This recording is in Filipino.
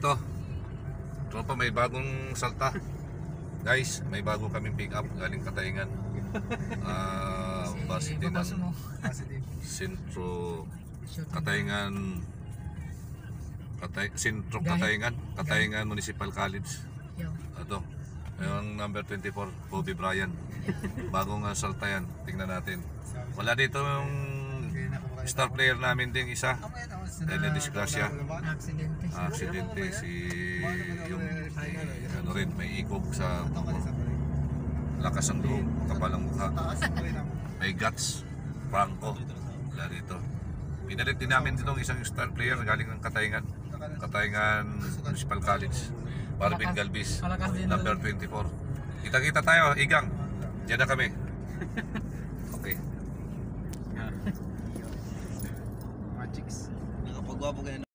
Kumplito. Tropa, may bagong salta. Guys, may bago kaming pick up galing Kataingan. Ah, mo. ng Sentro Kataingan Katay, Sentro. Kataingan, Kataingan Municipal College. Yo. Ito. Yung number 24, Bobby Bryan. Bagong uh, salta yan. Tingnan natin. Wala dito yung star player namin ding isa. Dahil na disgrasya. Aksidente. Si yung eh, ano rin may ikog sa lakas ng loob, kapal ang mukha. May guts, Franco. Wala dito. Pinalit din namin dito isang star player galing ng Katayngan. Katayngan Municipal College. Marvin Galvis, din. number 24. Kita-kita tayo, Igang. Diyan na kami. 我不跟